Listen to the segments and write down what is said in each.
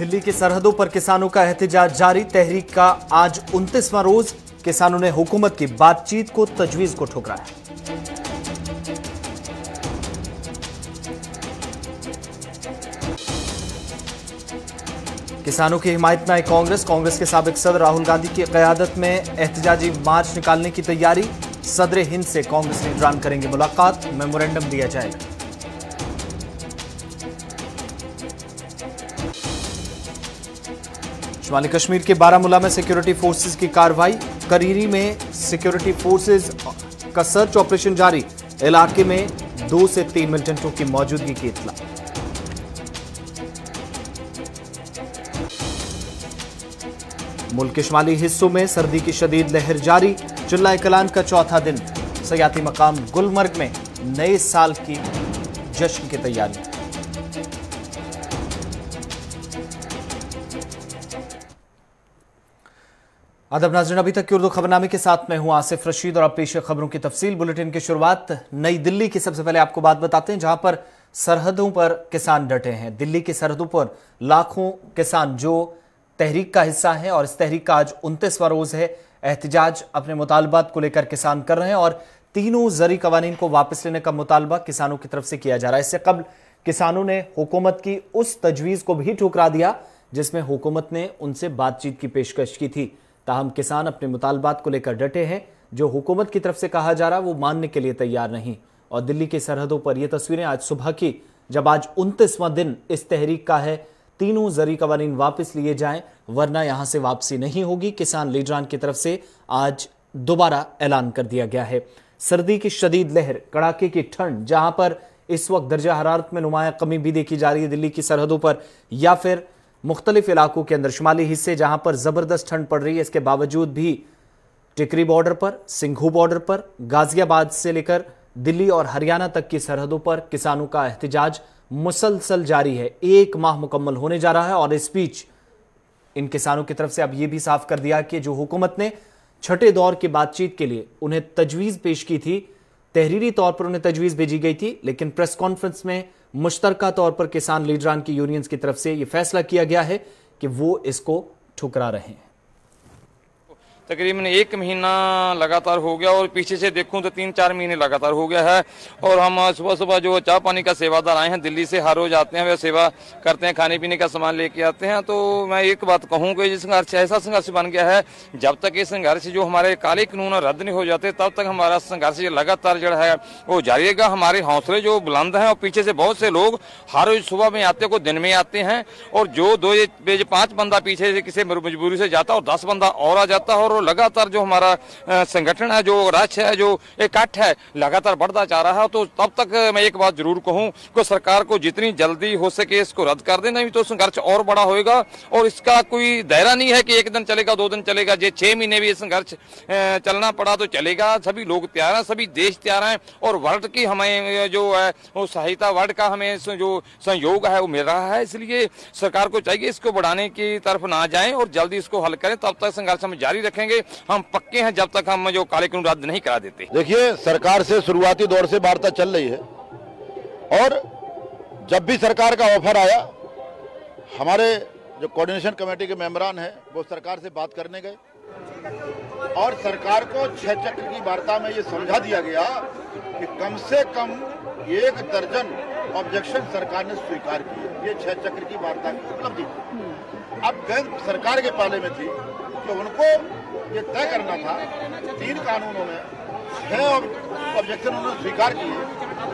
दिल्ली की सरहदों पर किसानों का एहतजाज जारी। तहरीक का आज उनतीसवां रोज। किसानों ने हुकूमत की बातचीत को तजवीज को ठुकराया। किसानों की हिमायत में आई कांग्रेस। कांग्रेस के सबक सदर राहुल गांधी की क्यादत में एहतजाजी मार्च निकालने की तैयारी। सदर हिंद से कांग्रेस लीडरान करेंगे मुलाकात। मेमोरेंडम दिया जाएगा। शुमाली कश्मीर के बारामूला में सिक्योरिटी फोर्सेस की कार्रवाई, करीरी में सिक्योरिटी फोर्सेस का सर्च ऑपरेशन जारी, इलाके में दो से तीन मिलिटेंटों की मौजूदगी की इतला। मुल्क के शुमाली हिस्सों में सर्दी की शदीद लहर जारी चिल्ला कलान का चौथा दिन, सयाती मकाम गुलमर्ग में नए साल की जश्न की तैयारी। अदब नाजरन, अभी तक की उर्दू खबरनामे के साथ मैं हूँ आसिफ रशीद और अब पेश खबरों की तफसील। बुलेटिन की शुरुआत नई दिल्ली की सबसे पहले आपको बात बताते हैं, जहाँ पर सरहदों पर किसान डटे हैं। दिल्ली की सरहदों पर लाखों किसान, जो तहरीक का हिस्सा हैं और इस तहरीक का आज उनतीसवां रोज है। एहतजाज अपने मुतालबात को लेकर किसान कर रहे हैं और तीनों जरी कवानीन को वापस लेने का मुतालबा किसानों की तरफ़ से किया जा रहा है। इससे कबल किसानों ने हुकूमत की उस तजवीज को भी ठुकरा दिया, जिसमें हुकूमत ने उनसे बातचीत की पेशकश की थी। ताहम किसान अपने मुतालबात को लेकर डटे हैं। जो हुकूमत की तरफ़ से कहा जा रहा वो मानने के लिए तैयार नहीं। और दिल्ली की सरहदों पर यह तस्वीरें आज सुबह की, जब आज उनतीसवां दिन इस तहरीक का है, तीनों जरी कवानीन वापस लिए जाएँ, वरना यहाँ से वापसी नहीं होगी। किसान लीडरान की तरफ़ से आज दोबारा ऐलान कर दिया गया है। सर्दी की शदीद लहर, कड़ाके की ठंड, जहाँ पर इस वक्त दर्जा हरारत में नुमाया कमी भी देखी जा रही है दिल्ली की सरहदों पर, या फिर मुख्तलिफ़ इलाकों के अंदर, शुमाली हिस्से जहाँ पर ज़बरदस्त ठंड पड़ रही है, इसके बावजूद भी टिकरी बॉर्डर पर, सिंघू बॉर्डर पर, गाजियाबाद से लेकर दिल्ली और हरियाणा तक की सरहदों पर किसानों का एहतजाज मुसलसल जारी है। एक माह मुकम्मल होने जा रहा है और इस बीच इन किसानों की तरफ़ से अब यह भी साफ़ कर दिया कि जो हुकूमत ने छठे दौर की बातचीत के लिए उन्हें तजवीज पेश की थी, तहरीरी तौर पर उन्हें तजवीज भेजी गई थी, लेकिन प्रेस कॉन्फ्रेंस में मुश्तरका तौर पर किसान लीडरान की यूनियंस की तरफ़ से यह फैसला किया गया है कि वो इसको ठुकरा रहे हैं। तकरीबन एक महीना लगातार हो गया और पीछे से देखूँ तो तीन चार महीने लगातार हो गया है। और हम सुबह सुबह जो चाय पानी का सेवादार आए हैं, दिल्ली से हर रोज आते हैं, वे सेवा करते हैं खाने पीने का सामान लेके आते हैं। तो मैं एक बात कहूँ कि संघर्ष, ऐसा संघर्ष बन गया है, जब तक ये संघर्ष जो हमारे काले कानून रद्द नहीं हो जाते, तब तक हमारा संघर्ष लगातार जो है, वो जारी रहेगा। हमारे हौसले जो बुलंद हैं और पीछे से बहुत से लोग हर रोज सुबह में आते को दिन में आते हैं, और जो दो पाँच बंदा पीछे से किसी मजबूरी से जाता और दस बंदा और आ जाता है, और लगातार जो हमारा संगठन है, जो रश है, जो इकट्ठ है, लगातार बढ़ता जा रहा है तो तब तक मैं एक बात ज़रूर कहूँ कि सरकार को जितनी जल्दी हो सके इसको रद्द कर देना नहीं तो संघर्ष और बड़ा होएगा और इसका कोई दायरा नहीं है कि एक दिन चलेगा, दो दिन चलेगा, जो छह महीने भी संघर्ष चलना पड़ा तो चलेगा। सभी लोग तैयार हैं, सभी देश तैयार हैं और वर्ल्ड की हमें जो है, वो सहायता वर्ल्ड का हमें जो सहयोग है, वो मिल रहा है। इसलिए सरकार को चाहिए इसको बढ़ाने की तरफ़ ना जाए और जल्दी इसको हल करें, तब तक संघर्ष हम जारी रखेंगे। हम पक्के हैं जब तक हम जो काले कानून रद्द नहीं करा देते। देखिए, सरकार से शुरुआती दौर से वार्ता चल रही है। और जब भी सरकार का ऑफ़र आया, हमारे जो कोऑर्डिनेशन कमेटी के मेंबरान हैं, वो सरकार से बात करने गए। और सरकार को छह चक्र की वार्ता में ये समझा दिया गया कि कम से कम एक दर्जन ऑब्जेक्शन सरकार ने स्वीकार किए। ये छह चक्र की वार्ता की उपलब्धि अब गैंग सरकार के पाले में थी कि उनको ये तय करना था, तीन कानूनों में छह ऑब्जेक्शन उन्होंने स्वीकार किए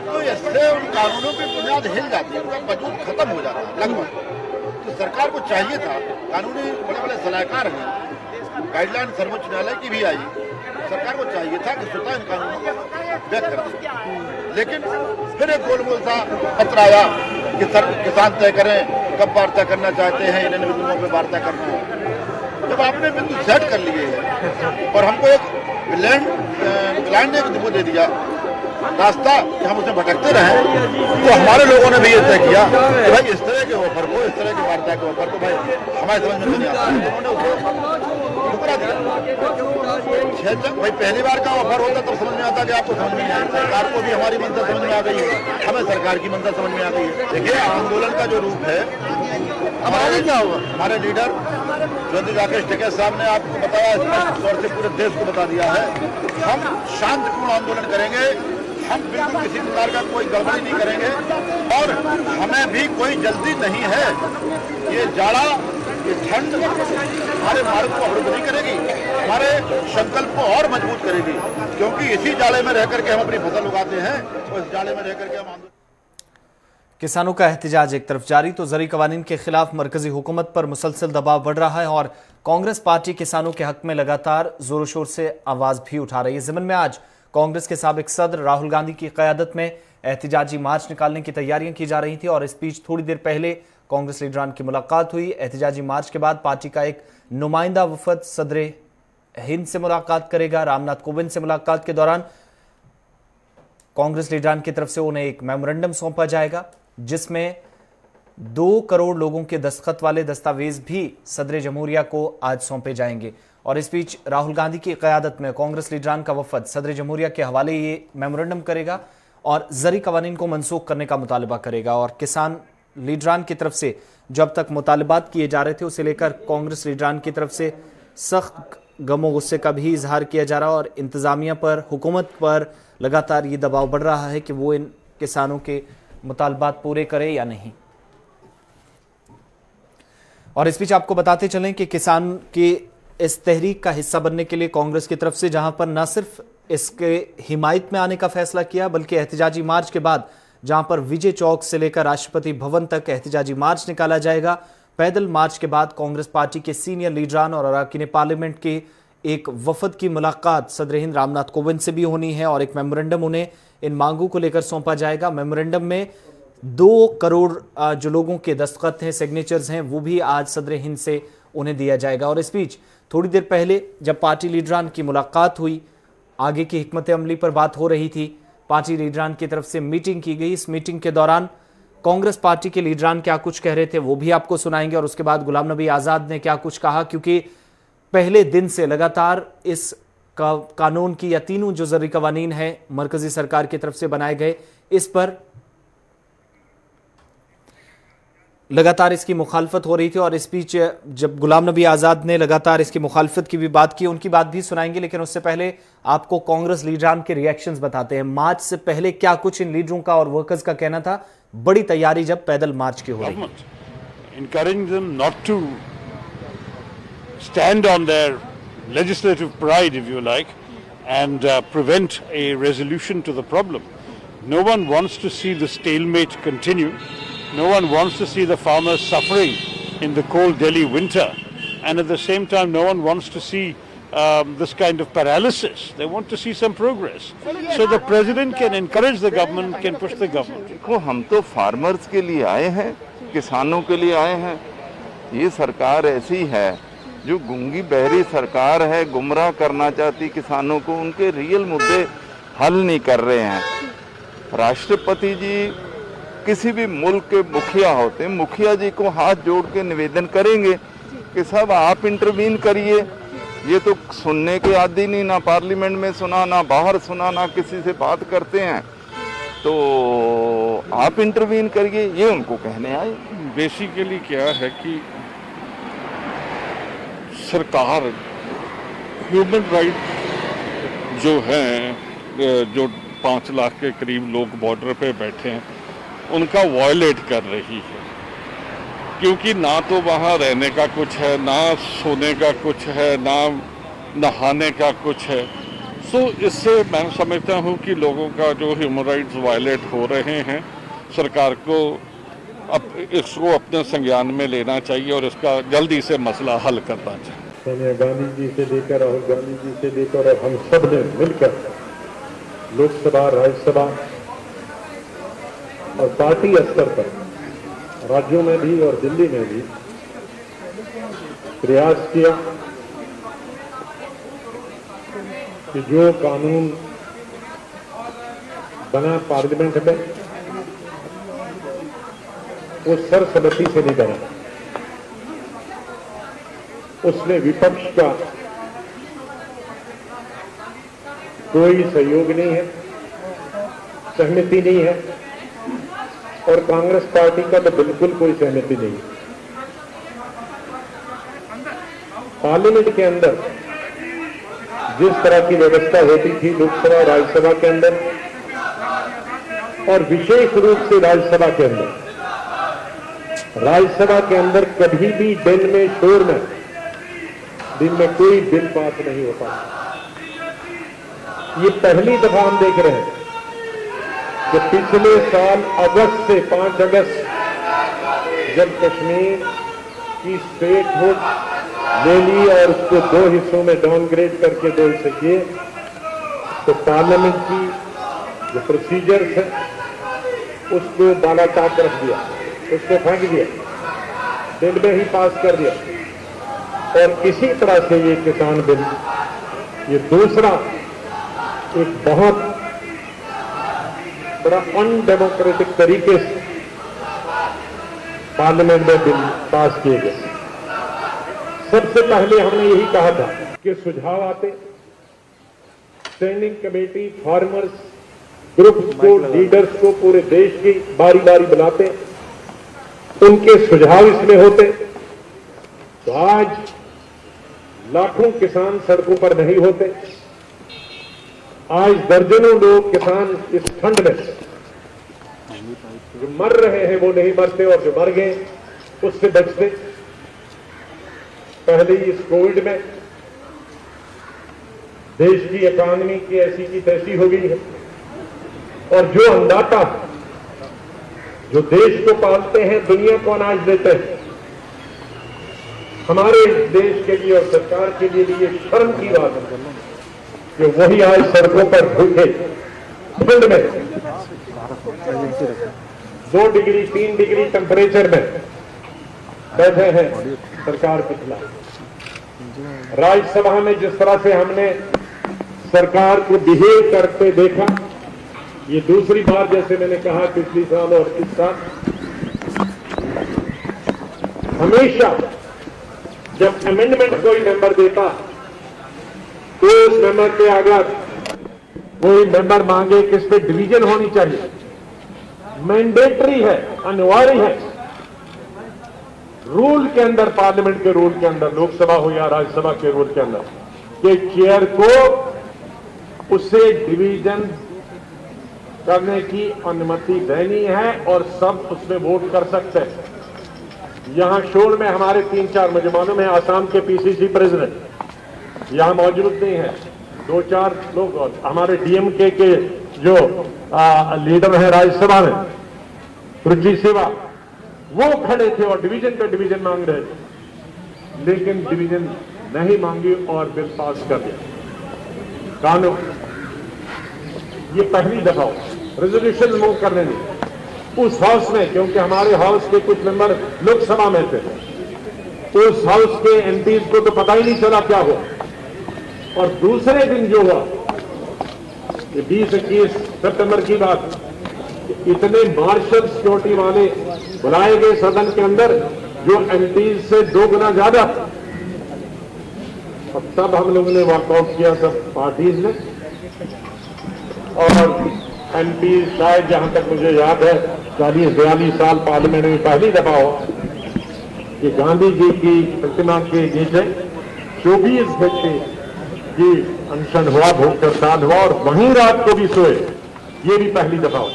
तो इससे उन कानूनों की बुनियाद हिल जाती है, उनका वजूद खत्म हो जाता है, लगभग। तो सरकार को चाहिए था, कानूनी बड़े बड़े सलाहकार हैं गाइडलाइन सर्वोच्च न्यायालय की भी आई, सरकार को चाहिए था कि स्वतः इन कानूनों को व्यक्त कर लेकिन फिर एक गोलमोल सा पत्र आया कि सर, किसान तय करें, कब वार्ता करना चाहते हैं, इन बिंदुओं पर वार्ता करना है। जब आपने बिंदु सेट कर लिए हैं और हमको एक लैंड लैंड एक वो दे दिया, रास्ता हम उसमें भटकते रहे तो हमारे लोगों ने भी ये तय किया कि भाई इस तरह के ऑफ़र को, इस तरह की वार्ता के ऑफ़र को भाई हमारे समझ में आता। भाई पहली बार का ऑफ़र होता तब समझ में आता कि आपको समझ में आया सरकार को भी हमारी मंशा समझ में आ गई है। हमें सरकार की मंशा समझ में आ गई है। देखिए, आंदोलन का जो रूप है अब आगे क्या होगा हमारे लीडर ज्योति राकेश टिकैत साहब ने आपको बताया, स्पष्ट तौर से पूरे देश को बता दिया है। हम शांतिपूर्ण आंदोलन करेंगे, हम बिल्कुल किसी प्रकार का कोई गड़बड़ी नहीं करेंगे और हमें भी कोई जल्दी नहीं है। ये जाड़ा, ये ठंड हमारे मार्ग को अवरुद्ध नहीं करेगी, हमारे संकल्प को और मज़बूत करेगी, क्योंकि इसी जाड़े में रह करके हम अपनी फ़सल उगाते हैं और इस जाड़े में रह करके हम आंदोलन किसानों का एहतजाज एक तरफ़ जारी तो जरी कवानीन के खिलाफ मरकजी हुकूमत पर मुसलसल दबाव बढ़ रहा है और कांग्रेस पार्टी किसानों के हक में लगातार ज़ोर शोर से आवाज़ भी उठा रही है। जिमन में आज कांग्रेस के सबक सदर राहुल गांधी की क्यादत में एहतजाजी मार्च निकालने की तैयारियाँ की जा रही थी और इस बीच थोड़ी देर पहले कांग्रेस लीडरान की मुलाकात हुई। एहतजाजी मार्च के बाद पार्टी का एक नुमाइंदा वफद सदर हिंद से मुलाकात करेगा। रामनाथ कोविंद से मुलाकात के दौरान कांग्रेस लीडरान की तरफ़ से उन्हें एक मेमोरेंडम सौंपा जाएगा। जिसमें दो करोड़ लोगों के दस्तखत वाले दस्तावेज़ भी सदर जमहूरिया को आज सौंपे जाएँगे। और इस बीच राहुल गांधी की क्यादत में कांग्रेस लीडरान का वफद सदर जमहूरिया के हवाले ये मेमोरेंडम करेगा और जरी कवानीन को मनसूख करने का मुतालबा करेगा। और किसान लीडरान की तरफ़ से जब तक मुतालबात किए जा रहे थे, उसे लेकर कांग्रेस लीडरान की तरफ़ से सख्त गमो गुस्से का भी इजहार किया जा रहा और इंतजामिया पर, हुकूमत पर लगातार ये दबाव बढ़ रहा है कि वो इन किसानों के मुतालबात पूरे करे या नहीं। और इस बीच आपको बताते चलें कि किसान के इस तहरीक का हिस्सा बनने के लिए कांग्रेस की तरफ़ से जहाँ पर न सिर्फ़ इसके हिमायत में आने का फैसला किया, बल्कि एहतजाजी मार्च के बाद जहाँ पर विजय चौक से लेकर राष्ट्रपति भवन तक एहतजाजी मार्च निकाला जाएगा। पैदल मार्च के बाद कांग्रेस पार्टी के सीनियर लीडरान और अरकान पार्लियामेंट के एक वफद की मुलाकात सदर हिंद रामनाथ कोविंद से भी होनी है और एक मेमोरेंडम उन्हें इन मांगों को लेकर सौंपा जाएगा। मेमोरेंडम में दो करोड़ जो लोगों के दस्तखत हैं सिग्नेचर्स हैं, वो भी आज सदर हिंद से उन्हें दिया जाएगा। और इस बीच थोड़ी देर पहले जब पार्टी लीडरान की मुलाकात हुई, आगे की हमत अमली पर बात हो रही थी, पार्टी लीडरान की तरफ़ से मीटिंग की गई। इस मीटिंग के दौरान कांग्रेस पार्टी के लीडरान क्या कुछ कह रहे थे, वो भी आपको सुनाएँगे और उसके बाद गुलाम नबी आज़ाद ने क्या कुछ कहा, क्योंकि पहले दिन से लगातार इस का, कानून की या तीनों जो ज़रूरी कवानीन है मरकजी सरकार की तरफ़ से बनाए गए इस पर लगातार इसकी मुखालफत हो रही थी और इस बीच जब गुलाम नबी आज़ाद ने लगातार इसकी मुखालफत की भी बात की उनकी बात भी सुनाएँगे लेकिन उससे पहले आपको कांग्रेस लीडरान के रिएक्शंस बताते हैं। मार्च से पहले क्या कुछ इन लीडरों का और वर्कर्स का कहना था? बड़ी तैयारी जब पैदल मार्च की हो रही। stand on their legislative pride, if you like, and uh, prevent a resolution to the problem. No one wants to see the stalemate continue. No one wants to see the farmers suffering in the cold Delhi winter. And at the same time, no one wants to see um, this kind of paralysis. They want to see some progress. So the president can encourage the government, can push the government. देखो हम तो farmers के लिए आए हैं किसानों के लिए आए हैं ये सरकार ऐसी है जो गुंगी बहरी सरकार है, गुमराह करना चाहती किसानों को, उनके रियल मुद्दे हल नहीं कर रहे हैं। राष्ट्रपति जी किसी भी मुल्क के मुखिया होते मुखिया जी को हाथ जोड़ के निवेदन करेंगे कि सब आप इंटरवीन करिए। ये तो सुनने के आदि नहीं, ना पार्लियामेंट में सुना, ना बाहर सुना, ना किसी से बात करते हैं। तो आप इंटरवीन करिए, ये उनको कहने आए। बेसिकली क्या है कि सरकार ह्यूमन राइट जो हैं जो पाँच लाख के करीब लोग बॉर्डर पे बैठे हैं उनका वॉयलेट कर रही है। क्योंकि ना तो वहाँ रहने का कुछ है ना सोने का कुछ है ना नहाने का कुछ है। सो so, इससे मैं समझता हूँ कि लोगों का जो ह्यूमन राइट्स वायलेट हो रहे हैं सरकार को अब इसको अपने संज्ञान में लेना चाहिए और इसका जल्दी से मसला हल करना चाहिए। सोनिया गांधी जी से लेकर राहुल गांधी जी से लेकर और हम सबने मिलकर लोकसभा, राज्यसभा और पार्टी स्तर पर, राज्यों में भी और दिल्ली में भी प्रयास किया कि जो कानून बना पार्लियामेंट में वो सरसमती से नहीं करा उसने विपक्ष का कोई सहयोग नहीं है, सहमति नहीं है, और कांग्रेस पार्टी का तो बिल्कुल कोई सहमति नहीं है। पार्लियामेंट के अंदर जिस तरह की व्यवस्था होती थी लोकसभा, राज्यसभा के अंदर, और विशेष रूप से राज्यसभा के अंदर राज्यसभा के अंदर कभी भी दिन में शोर में दिन में कोई बिल पास नहीं हो पाता। ये पहली दफ़ा हम देख रहे हैं कि पिछले साल अगस्त से 5 अगस्त जब कश्मीर की स्टेट ले ली और उसको दो हिस्सों में डाउनग्रेड करके दो किए तो पार्लियामेंट की जो प्रोसीजर्स है, उसको बालाटाप रख दिया। उसको फेंक दिया बिल में ही पास कर दिया। और इसी तरह से ये किसान बिल ये दूसरा एक बहुत बड़ा अनडेमोक्रेटिक तरीके से पार्लियामेंट में बिल पास किए गए। सबसे पहले हमने यही कहा था कि सुझाव आते। स्टैंडिंग कमेटी फार्मर्स ग्रुप्स को लीडर्स को पूरे देश की बारी बारी बुलाते। उनके सुझाव इसमें होते तो आज लाखों किसान सड़कों पर नहीं होते। आज दर्जनों लोग किसान इस ठंड में जो मर रहे हैं वो नहीं मरते और जो मर गए, उससे बचते। पहले ही इस कोविड में देश की इकॉनमी की ऐसी की तैसी हो गई है। और जो अन्नदाता जो देश को पालते हैं, दुनिया को अनाज देते हैं। हमारे देश के लिए और सरकार के लिए भी ये शर्म की बात है कि वही आज सड़कों पर भूखे, ठंड में, दो डिग्री, तीन डिग्री टेम्परेचर में बैठे हैं सरकार के खिलाफ। राज्यसभा में जिस तरह से हमने सरकार को बिहेव करते देखा ये दूसरी बार जैसे मैंने कहा पिछली साल और इस साल। हमेशा जब अमेंडमेंट कोई मेंबर देता तो उस मेंबर के अगर कोई मेंबर मांगे कि इस पे डिवीज़न होनी चाहिए। मैंडेटरी है, अनिवार्य है। रूल के अंदर पार्लियामेंट के रूल के अंदर, लोकसभा हो या राज्यसभा के रूल के अंदर, कि चेयर को उसे डिवीज़न करने की अनुमति देनी है और सब उसमें वोट कर सकते हैं। यहाँ शोर में हमारे तीन चार मुझे है आसाम के पीसीसी प्रेसिडेंट यहाँ मौजूद नहीं है। दो चार लोग और हमारे डीएमके के जो आ, लीडर है राज्यसभा में रुचि सेवा वो खड़े थे और डिवीज़न पे डिवीज़न मांग रहे थे। लेकिन डिवीज़न नहीं मांगी और बिल पास कर दिया। कानून ये पहली दफ़ा रेजोल्यूशन मूव करने नहीं उस हाउस में, क्योंकि हमारे हाउस के कुछ मेंबर लोकसभा में थे। उस हाउस के एमपीज को तो पता ही नहीं चला क्या हुआ। और दूसरे दिन जो हुआ, ये बीस इक्कीस सितंबर की बात, इतने मार्शल सिक्योरिटी वाले बुलाए गए सदन के अंदर, जो एमपीज से दो गुना ज़्यादा। और तब हम लोगों ने वॉकआउट किया सब पार्टीज़ ने। और एमपी शायद जहाँ तक मुझे याद है चालीस बयालीस साल पार्लियामेंट में पहली दफ़ा हो। कि गांधी जी की प्रतिमा के नीचे चौबीस घंटे की अनशन हुआ भूख हड़ताल हुआ, और वहीं रात को भी सोए, ये भी पहली दफ़ा हो।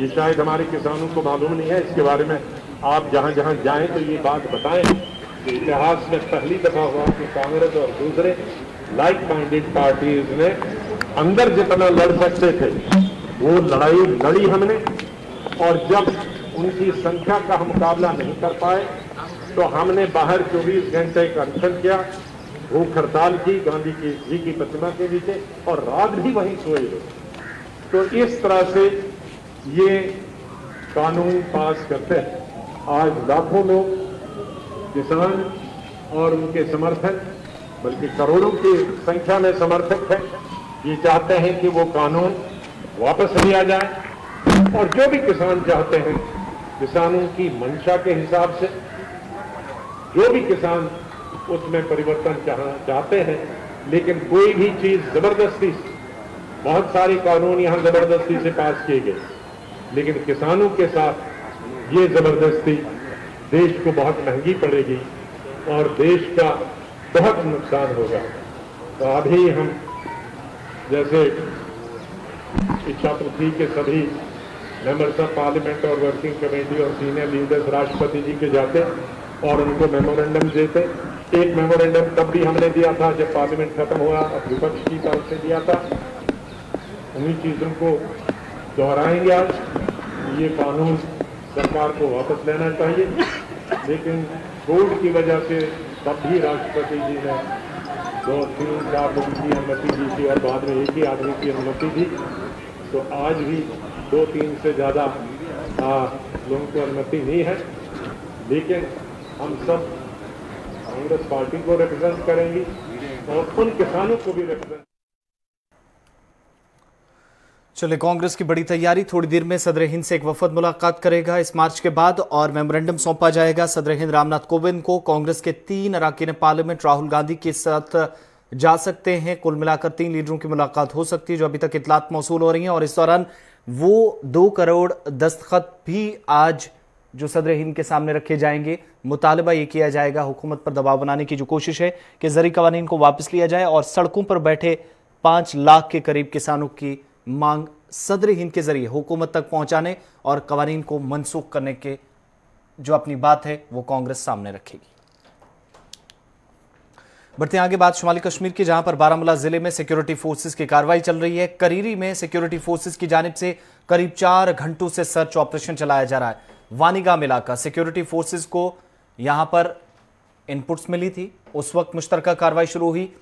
ये शायद हमारे किसानों को मालूम नहीं है, इसके बारे में आप जहाँ जहाँ जाएँ तो ये बात बताएँ कि इतिहास में पहली दफ़ा हुआ कि कांग्रेस और दूसरे लाइक माइंडेड पार्टीज़ ने अंदर जितना लड़ सकते थे वो लड़ाई लड़ी हमने, और जब उनकी संख्या का मुकाबला नहीं कर पाए तो हमने बाहर 24 घंटे का अनशन किया, भूख हड़ताल की, गांधी की जी की प्रतिमा के नीचे, और रात भी वहीं सोए रहे। तो इस तरह से ये कानून पास करते हैं। आज लाखों लोग, किसान और उनके समर्थक, बल्कि करोड़ों की संख्या में समर्थक हैं, ये चाहते हैं कि वो कानून वापस लिया जाए। और जो भी किसान चाहते हैं किसानों की मंशा के हिसाब से जो भी किसान उसमें परिवर्तन चाह, चाहते हैं लेकिन कोई भी चीज़ ज़बरदस्ती बहुत सारे कानून यहाँ ज़बरदस्ती से पास किए गए। लेकिन किसानों के साथ ये ज़बरदस्ती देश को बहुत महँगी पड़ेगी और देश का बहुत नुकसान होगा। तो अभी हम जैसे इच्छा पृथ्वी के सभी मेंबर्स ऑफ़ पार्लियामेंट और वर्किंग कमेटी और सीनियर लीडर्स राष्ट्रपति जी के जाते और उनको मेमोरेंडम देते। एक मेमोरेंडम तब भी हमने दिया था जब पार्लियामेंट खत्म हुआ अब विपक्ष की तरफ़ से दिया था। उन्हीं चीज़ों को दोहराएँगे आज। ये कानून सरकार को वापस लेना चाहिए। लेकिन कोर्ट की वजह से तब भी राष्ट्रपति जी ने दो, तीन, चार लोगों की अनुमति दी थी और बाद में एक ही आदमी की अनुमति दी। तो आज भी दो तीन से ज़्यादा लोगों को अनुमति नहीं है। लेकिन हम सब कांग्रेस पार्टी को रिप्रेजेंट करेंगी और उन किसानों को भी रिप्रेजेंट चले कांग्रेस की बड़ी तैयारी, थोड़ी देर में सदर हिंद से एक वफद मुलाकात करेगा। इस मार्च के बाद और मेमोरेंडम सौंपा जाएगा। सदर हिंद रामनाथ कोविंद को कांग्रेस के तीन अरकान पार्लियामेंट राहुल गांधी के साथ जा सकते हैं। कुल मिलाकर तीन लीडरों की मुलाकात हो सकती है जो अभी तक इतलात मौसू हो रही है और इस दौरान वो दो करोड़ दस्तखत भी आज जो सदर हिंद के सामने रखे जाएँगे। मुतालबा ये किया जाएगा, हुकूमत पर दबाव बनाने की जो कोशिश है कि जरी कवानीन को वापस लिया जाए और सड़कों पर बैठे पाँच लाख के करीब किसानों की मांग सदर हिंद के ज़रिए हुकूमत तक पहुँचाने और कवानीन को मनसूख करने के जो अपनी बात है, वो कांग्रेस सामने रखेगी। बढ़ते आगे बात शुमाली कश्मीर की, जहाँ पर बारामूला ज़िले में सिक्योरिटी फोर्सेस की कार्रवाई चल रही है। करीरी में सिक्योरिटी फोर्सेस की जानब से करीब चार घंटों से सर्च ऑपरेशन चलाया जा रहा है। वानीगाम इलाका सिक्योरिटी फोर्सेस को यहाँ पर इनपुट्स मिली थी। उस वक्त मुश्तर कार्रवाई शुरू हुई।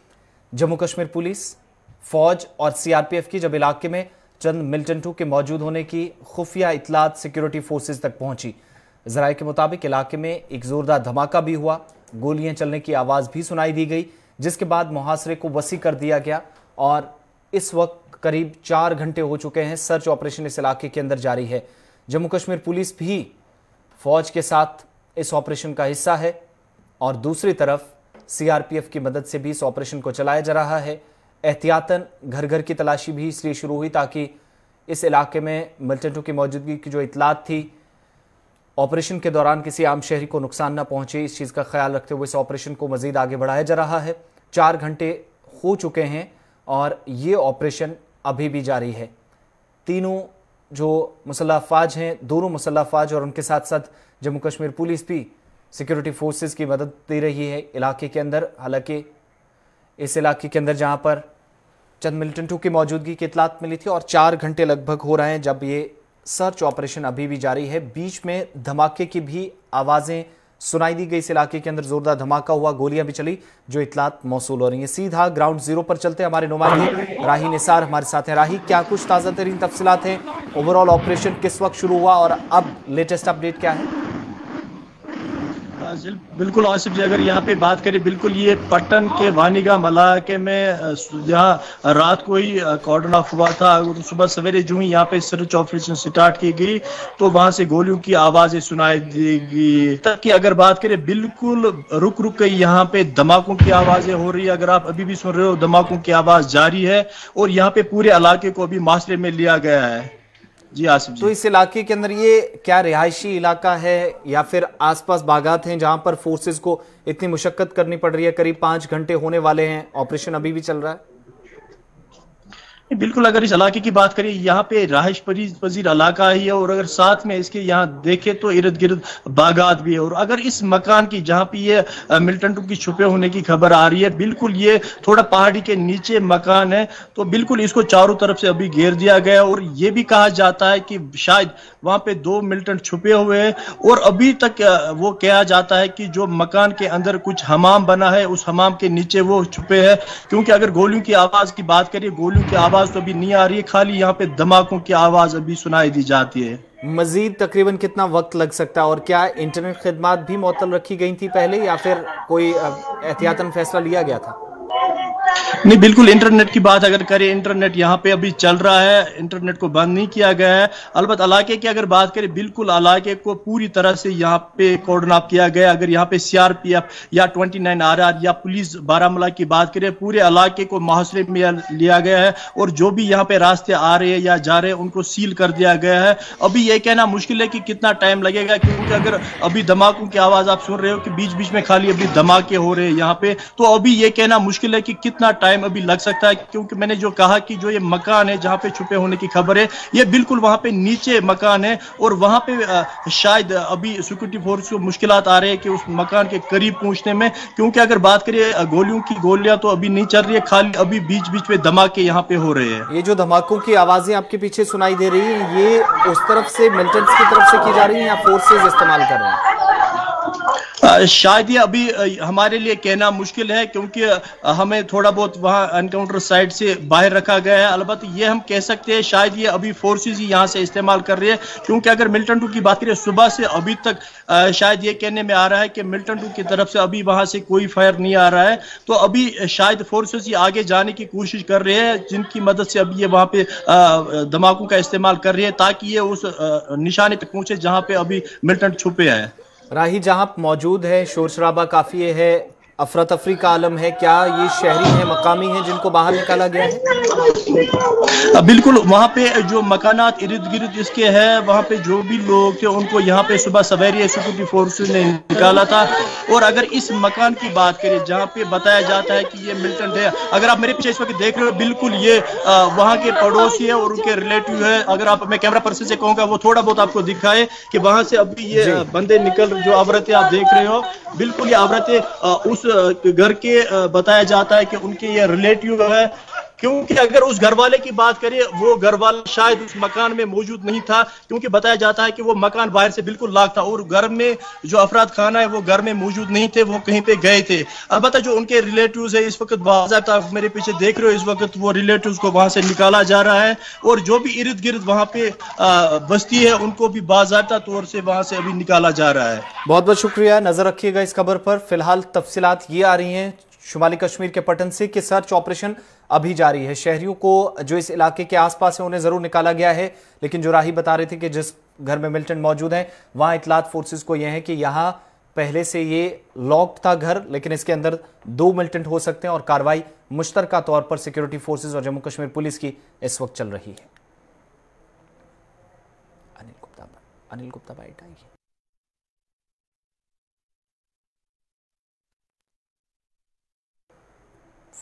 जम्मू कश्मीर पुलिस, फौज और सीआरपीएफ की, जब इलाके में चंद मिल्टन के मौजूद होने की खुफिया इतलात सिक्योरिटी फोर्सेज तक पहुँची। जराये के मुताबिक इलाके में एक जोरदार धमाका भी हुआ। गोलियाँ चलने की आवाज़ भी सुनाई दी गई, जिसके बाद मुहासरे को वसी कर दिया गया और इस वक्त करीब चार घंटे हो चुके हैं सर्च ऑपरेशन इस इलाके के अंदर जारी है। जम्मू कश्मीर पुलिस भी फौज के साथ इस ऑपरेशन का हिस्सा है और दूसरी तरफ़ सीआरपीएफ की मदद से भी इस ऑपरेशन को चलाया जा रहा है। एहतियातन घर घर की तलाशी भी इसलिए शुरू हुई ताकि इस इलाके में मिलिटेंटों की मौजूदगी की जो इतलात थी ऑपरेशन के दौरान किसी आम शहरी को नुकसान न पहुँचे, इस चीज़ का ख्याल रखते हुए इस ऑपरेशन को मजीद आगे बढ़ाया जा रहा है। चार घंटे हो चुके हैं और ये ऑपरेशन अभी भी जारी है। तीनों जो मुसल्ह अफवाज हैं, दोनों मुसल्ह अफवाज और उनके साथ साथ जम्मू कश्मीर पुलिस भी सिक्योरिटी फोर्सेस की मदद दे रही है इलाके के अंदर। हालाँकि इस इलाके के अंदर जहाँ पर चंद मिलिटेंटों की मौजूदगी की इतलात मिली थी और चार घंटे लगभग हो रहे हैं जब ये सर्च ऑपरेशन अभी भी जारी है। बीच में धमाके की भी आवाज़ें सुनाई दी गई इस इलाके के अंदर। जोरदार धमाका हुआ, गोलियाँ भी चली, जो इतलात मौसू हो रही है। सीधा ग्राउंड ज़ीरो पर चलते हमारे नुमाइंदे राही निसार, हमारे साथ हैं राही। क्या कुछ ताज़ा तरीन तफसीत हैं? ओवरऑल ऑपरेशन किस वक्त शुरू हुआ और अब लेटेस्ट अपडेट क्या है? बिल्कुल आसिफ जी, अगर यहाँ पे बात करें, बिल्कुल ये पटन के वानिगा मलाके में जहाँ रात को ही कॉर्डन ऑफ़ हुआ था। सुबह सवेरे जो ही यहाँ पे सर्च ऑपरेशन स्टार्ट की गई तो वहाँ से गोलियों की आवाज़ें सुनाई देगी तक की अगर बात करें, बिल्कुल रुक रुक के यहाँ पे धमाकों की आवाज़ें हो रही है। अगर आप अभी भी सुन रहे हो, धमाकों की आवाज़ जारी है। और यहाँ पे पूरे इलाके को अभी मासरे में लिया गया है। जी, आसिफ जी। तो इस इलाके के अंदर ये क्या रिहायशी इलाका है या फिर आसपास बागात हैं जहाँ पर फोर्सेस को इतनी मुशक्कत करनी पड़ रही है? करीब पाँच घंटे होने वाले हैं। ऑपरेशन अभी भी चल रहा है। बिल्कुल अगर इस इलाके की बात करें, यहाँ पे राहश पजीर इलाका ही है और अगर साथ में इसके यहाँ देखे तो इर्द गिर्द बागात भी है। और अगर इस मकान की, जहाँ पे ये मिलिटेंटों की छुपे होने की खबर आ रही है, बिल्कुल ये थोड़ा पहाड़ी के नीचे मकान है तो बिल्कुल इसको चारों तरफ़ से अभी घेर दिया गया और ये भी कहा जाता है कि शायद वहाँ पे दो मिलिटेंट छुपे हुए हैं और अभी तक वो कहा जाता है कि जो मकान के अंदर कुछ हमाम बना है, उस हमाम के नीचे वो छुपे हैं। क्योंकि अगर गोलियों की आवाज़ की बात करिए गोलियों की आवाज़ आवाज़ तो अभी नहीं आ रही है, खाली यहाँ पे धमाकों की आवाज़ अभी सुनाई दी जाती है। मजीद तकरीबन कितना वक्त लग सकता है और क्या इंटरनेट खदमात भी मुतल रखी गई थी पहले या फिर कोई एहतियातन फैसला लिया गया था? नहीं, बिल्कुल इंटरनेट की बात अगर करें, इंटरनेट यहाँ पे अभी चल रहा है, इंटरनेट को बंद नहीं किया गया है। अलबत् इलाके की अगर बात करें, बिल्कुल इलाके को पूरी तरह से यहाँ पे कोर्डन ऑफ़ किया गया। अगर यहाँ पे सीआरपीएफ या 29 आरआर या पुलिस बारामूला की बात करें, पूरे इलाके को मुहासरे में लिया गया है और जो भी यहाँ पे रास्ते आ रहे हैं या जा रहे हैं, उनको सील कर दिया गया है। अभी ये कहना मुश्किल है कि कितना टाइम लगेगा, क्योंकि अगर अभी धमाकों की आवाज़ आप सुन रहे हो कि बीच बीच में खाली अभी धमाके हो रहे हैं यहाँ पे तो अभी ये कहना मुश्किल है कि कितना टाइम अभी लग सकता है, क्योंकि मैंने जो कहा कि जो ये मकान है जहाँ पे छुपे होने की खबर है, ये बिल्कुल वहाँ पे नीचे मकान है और वहाँ पे शायद अभी सिक्योरिटी फोर्स को मुश्किल आ रही है कि उस मकान के करीब पहुँचने में, क्योंकि अगर बात करिए गोलियों की गोलियाँ तो अभी नहीं चल रही है, खाली अभी बीच बीच में धमाके यहाँ पे हो रहे हैं। ये जो धमाकों की आवाज़ें आपके पीछे सुनाई दे रही है, ये उस तरफ़ से मिलिटेंट्स की तरफ़ से की जा रही है या फोर्सेज इस्तेमाल कर रहे हैं? शायद ये अभी हमारे लिए कहना मुश्किल है क्योंकि हमें थोड़ा बहुत वहाँ एनकाउंटर साइड से बाहर रखा गया है। अलबत्त ये हम कह सकते हैं, शायद ये अभी फोर्सेस ही यहाँ से इस्तेमाल कर रही है। क्योंकि अगर मिल्टन टू की बात करें, सुबह से अभी तक शायद ये कहने में आ रहा है कि मिल्टन टू की तरफ़ से अभी वहाँ से कोई फायर नहीं आ रहा है। तो अभी शायद फोर्सेज ही आगे जाने की कोशिश कर रहे हैं, जिनकी मदद से अभी ये वहाँ पे धमाकों का इस्तेमाल कर रही है, ताकि ये उस निशाने तक पहुँचे जहाँ पे अभी मिल्टन छुपे हैं। राही जहाँ मौजूद है शोर शराबा काफ़ी है अफरा तफरी का आलम है क्या ये शहरी हैं मकामी हैं जिनको बाहर निकाला गया है? बिल्कुल वहाँ पे जो मकानात इर्द गिर्द इसके है वहाँ पे जो भी लोग थे उनको यहाँ पे सुबह सवेरे सिक्योरिटी फोर्स ने निकाला था। और अगर इस मकान की बात करें जहाँ पे बताया जाता है कि ये मिल्टन है अगर आप मेरे पीछे इस वक्त देख रहे हो बिल्कुल ये वहाँ के पड़ोसी है और उनके रिलेटिव है। अगर आप मैं कैमरा पर्सन से कहूँगा वो थोड़ा बहुत आपको दिखाए कि वहाँ से अभी ये बंदे निकल जो आवरतें आप देख रहे हो। बिल्कुल ये आवरतें उस घर के बताया जाता है कि उनके ये रिलेटिव है क्योंकि अगर उस घर वाले की बात करें, वो घर वाला शायद उस मकान में मौजूद नहीं था, क्योंकि बताया जाता है कि वो मकान बाहर से बिल्कुल लाख था और घर में जो अफराद खाना है, वो घर में मौजूद नहीं थे, वो कहीं पे गए थे। अब बता जो उनके रिलेटिव है, इस वक्त बाजाबता मेरे पीछे देख रहे हो, इस वक्त वो रिलेटिव को वहाँ से निकाला जा रहा है और जो भी इर्द गिर्द वहाँ पे बस्ती है, उनको भी बाजाबता तौर से वहाँ से अभी निकाला जा रहा है। बहुत बहुत शुक्रिया, नज़र रखिएगा इस खबर पर। फ़िलहाल तफसीत ये आ रही है शुमाली कश्मीर के पटन से कि सर्च ऑपरेशन अभी जारी है? शहरियों को जो इस इलाके के आसपास है, उन्हें ज़रूर निकाला गया है, लेकिन जो राही बता रहे थे कि जिस घर में मिल्टन मौजूद है, वहाँ इतलात फोर्सेस को यह है कि यहाँ पहले से ये लॉक्ड था घर, लेकिन इसके अंदर दो मिलिटेंट हो सकते हैं और कार्रवाई मुश्तर तौर पर सिक्योरिटी फोर्सेज और जम्मू कश्मीर पुलिस की इस वक्त चल रही है। अनिल गुप्ता अनिल गुप्ता बाइट आई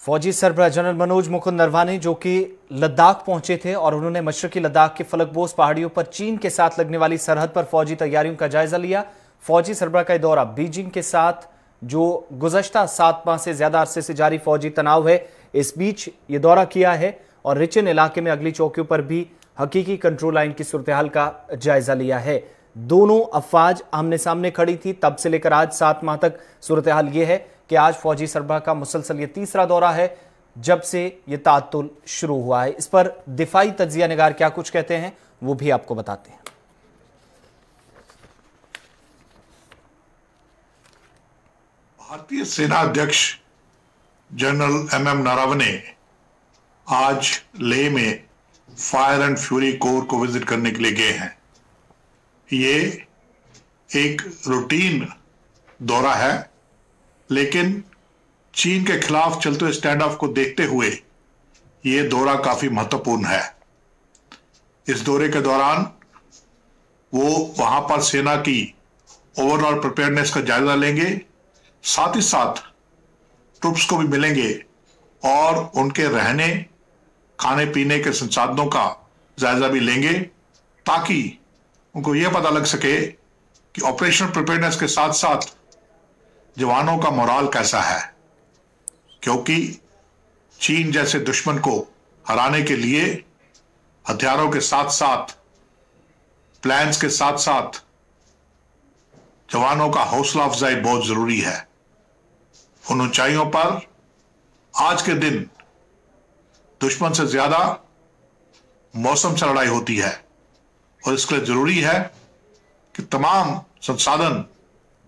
फौजी सरबराह जनरल मनोज मुकुंद नरवाने जो कि लद्दाख पहुँचे थे और उन्होंने मशरकी लद्दाख के फलकबोस पहाड़ियों पर चीन के साथ लगने वाली सरहद पर फौजी तैयारियों का जायजा लिया। फौजी सरबराह का दौरा बीजिंग के साथ, जो गुजश्ता सात माह से ज़्यादा अरसे से जारी फौजी तनाव है, इस बीच ये दौरा किया है और रिचिन इलाके में अगली चौकियों पर भी हकीकी कंट्रोल लाइन की सूरत हाल का जायजा लिया है। दोनों अफवाज आमने सामने खड़ी थी, तब से लेकर आज सात माह तक सूरत हाल यह है। कि आज फौजी सरबराह का मुसलसल ये तीसरा दौरा है, जब से ये तातुल शुरू हुआ है। इस पर दिफाई तजिया निगार क्या कुछ कहते हैं, वो भी आपको बताते हैं। भारतीय सेना अध्यक्ष जनरल एम एम नारावने आज ले में फायर एंड फ्यूरी कोर को विज़िट करने के लिए गए हैं। ये एक रूटीन दौरा है लेकिन चीन के खिलाफ चलते स्टैंड ऑफ़ को देखते हुए यह दौरा काफ़ी महत्वपूर्ण है। इस दौरे के दौरान वो वहाँ पर सेना की ओवरऑल प्रिपेयरनेस का जायजा लेंगे, साथ ही साथ ट्रुप्स को भी मिलेंगे और उनके रहने, खाने, पीने के संसाधनों का जायजा भी लेंगे ताकि उनको यह पता लग सके कि ऑपरेशनल प्रिपेयरनेस के साथ साथ जवानों का मोराल कैसा है? क्योंकि चीन जैसे दुश्मन को हराने के लिए हथियारों के साथ साथ प्लान्स के साथ साथ जवानों का हौसला अफजाई बहुत ज़रूरी है। उन ऊंचाइयों पर आज के दिन दुश्मन से ज़्यादा मौसम से लड़ाई होती है और इसके लिए ज़रूरी है कि तमाम संसाधन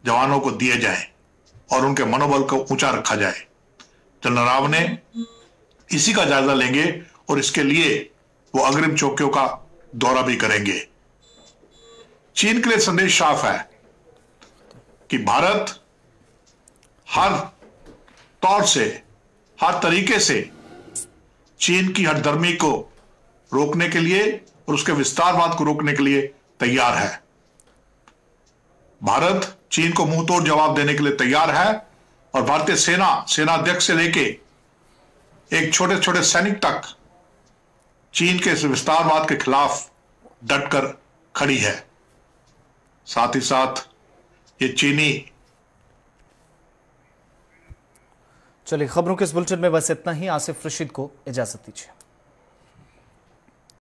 जवानों को दिए जाएँ। और उनके मनोबल को ऊँचा रखा जाए। जनरल राव ने इसी का जायजा लेंगे और इसके लिए वो अग्रिम चौकियों का दौरा भी करेंगे। चीन के लिए संदेश साफ़ है कि भारत हर तौर से, हर तरीके से चीन की हरदर्मी को रोकने के लिए और उसके विस्तारवाद को रोकने के लिए तैयार है। भारत चीन को मुँह तोड़ जवाब देने के लिए तैयार है और भारतीय सेना, सेनाध्यक्ष से लेके एक छोटे छोटे सैनिक तक चीन के इस विस्तारवाद के खिलाफ डटकर खड़ी है। साथ ही साथ ये चीनी चलिए, खबरों के इस बुलेटिन में बस इतना ही। आसिफ रशीद को इजाज़त दीजिए।